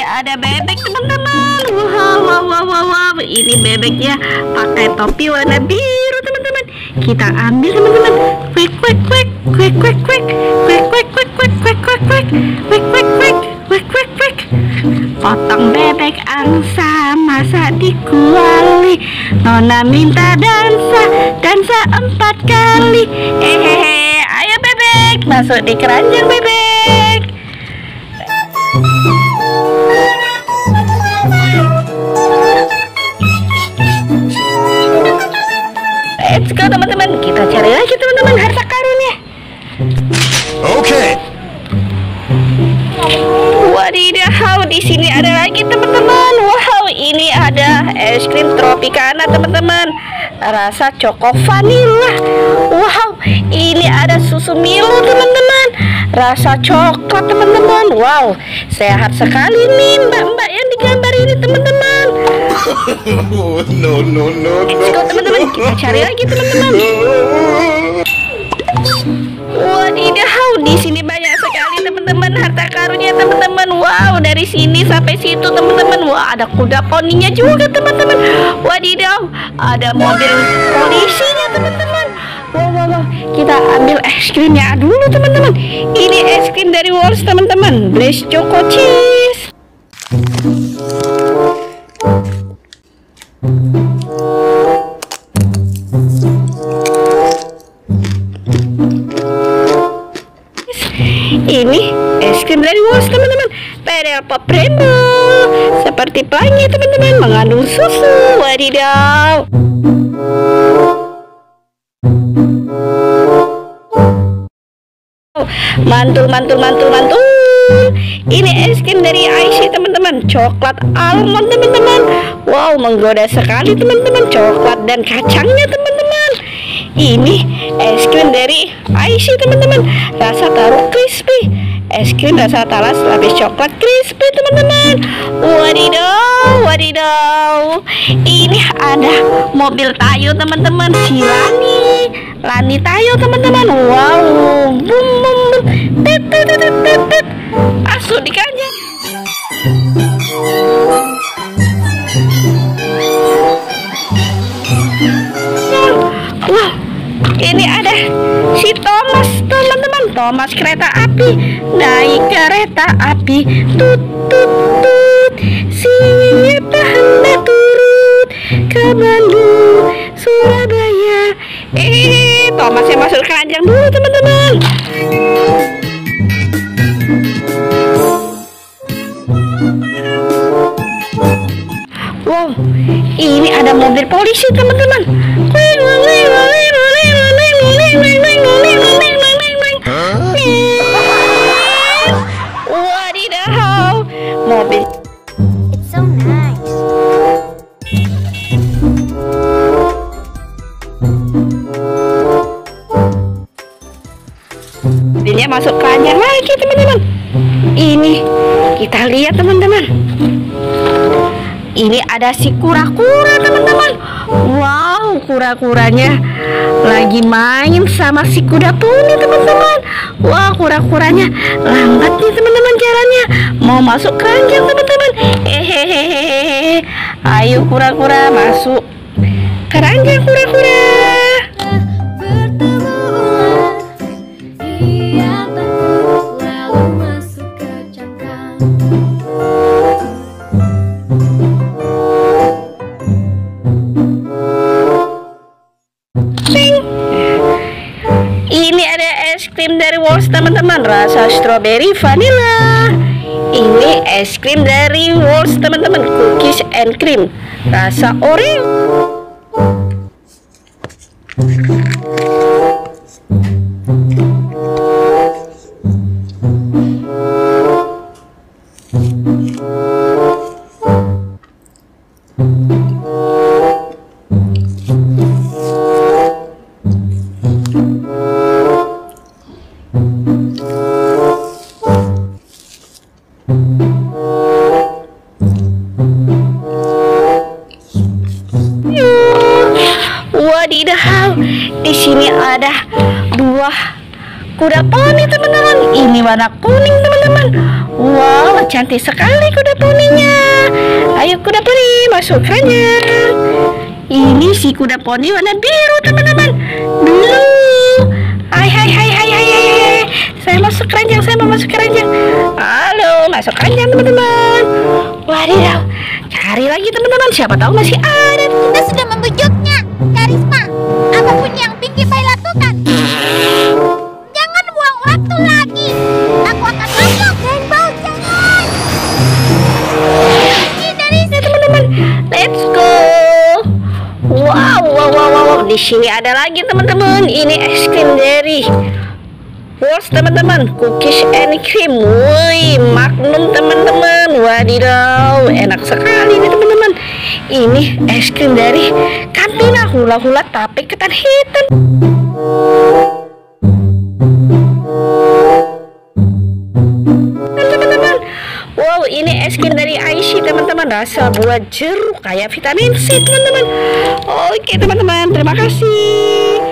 Ini ada bebek teman-teman. Wow, wow, wow, wow, wow. Ini bebeknya pakai topi warna biru teman-teman. Kita ambil teman-teman. Kwek, kwek, kwek, kwek, kwek, kwek, kwek, kwek, kwek, kwek, kwek, kwek, kwek, kwek, kwek, kwek, kwek, kwek, kwek. Potong bebek angsa masa dikuali Nona minta dansa, dansa empat kali Hehehe, ayo bebek, masuk di keranjang bebek Wadidaw, di sini ada lagi teman-teman. Wow, ini ada es krim tropicana teman-teman. Rasa coko vanilla. Wow, ini ada susu Milo teman-teman. Rasa coklat teman-teman. Wow, sehat sekali nih mbak-mbak yang digambar ini teman-teman. Oh, no, no, no, Let's go teman-teman, kita cari lagi teman-teman. Wadidaw, teman-teman harta karunnya teman-teman. Wow, dari sini sampai situ teman-teman. Wah, ada kuda poninya juga teman-teman. Wadidaw, ada mobil polisinya teman-teman. Wow, wow, wow. Kita ambil es krimnya dulu teman-teman. Ini es krim dari Walls teman-teman. Blaze Choco Cheese. Ini es krim dari Walls teman-teman. Pedal Pop Premo Seperti pelangi teman-teman. Mengandung susu Wadidaw. Mantul, mantul, mantul, mantul. Ini es krim dari Aisyah teman-teman. Coklat almond teman-teman. Wow, menggoda sekali teman-teman. Coklat dan kacangnya teman-teman Ini es krim dari Aisyah teman-teman. Rasa taruh crispy. Es krim rasa talas lapis coklat crispy teman-teman. Wadidaw, wadidaw. Ini ada mobil tayo teman-teman. Si Lani. Lani tayo teman-teman. Wow. Bum bum bum Thomas kereta api, naik kereta api, tut tut tut. Siapa hendak turut ke Bandung, Surabaya? Eh, Thomas yang masuk keranjang dulu, teman-teman. Wow, ini ada mobil polisi teman-teman. Wadidaw, mobil It's so nice. mobilnya masuk keranjang lagi teman-teman. Ini kita lihat teman-teman. Ini ada si kura-kura teman-teman. Wow, kura-kuranya lagi main sama si kuda poni teman-teman. Wah, kura-kuranya lambat nih teman-teman jalannya. Mau masuk keranjang teman-teman. Hehehehe. Ayo kura-kura masuk keranjang kura-kura. Ia teman-teman. Rasa strawberry vanilla. Ini es krim dari Walls teman-teman. Cookies and cream. Rasa oreo di Di sini ada buah kuda poni teman-teman. Ini warna kuning teman-teman. Wow, cantik sekali kuda poninya. Ayo kuda poni masuk keranjang. Ini si kuda poni warna biru teman-teman. Biru. Hai hai hai hai hai. Saya masuk keranjang, saya mau masuk keranjang. Halo, masuk keranjang teman-teman. Wadidaw, cari lagi teman-teman. Siapa tahu masih ada. Kita sudah membujuk Karisma. Apa pun yang Pinky Pie lakukan. Jangan buang waktu lagi. Aku akan masuk. Rainbow, jangan. Pergi dari Ya teman-teman, let's go. Wow, wow, wow, wow. Di sini ada lagi teman-teman. Ini es krim dari Wars teman-teman, cookies and cream. Woi, Magnum teman-teman. Wadidaw, enak sekali nih teman-teman. Ini es krim dari Campina hula-hula tapi ketan hitam. teman-teman Wow ini es krim dari Aishi teman-teman. Rasa buah jeruk kayak vitamin C teman-teman. Oke teman-teman. Terima kasih